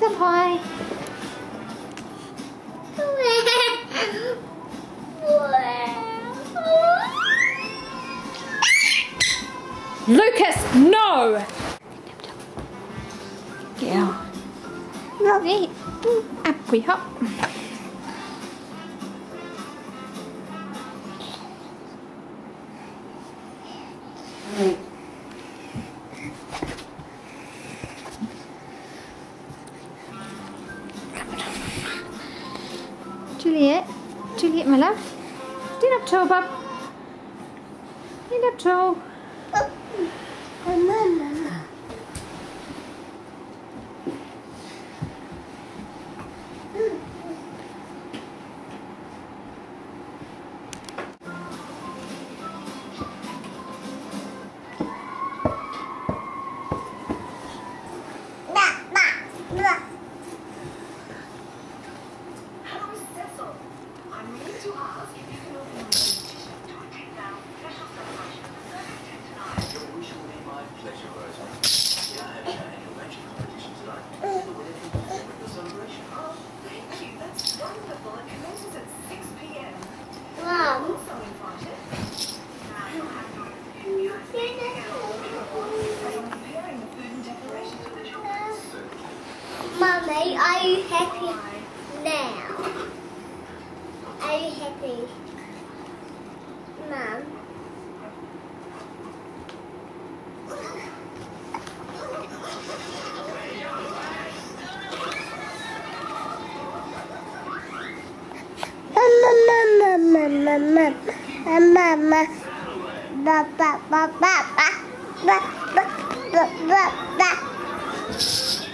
pizza pie. Lucas, no! Get out. Hey, up we hop. Juliet, Juliet, my love. Stand up tall, bub. Stand up tall. Hello, Mummy, are you happy now? Are you happy? Mum. 妈妈，爸爸，爸爸，爸爸，爸爸，爸爸。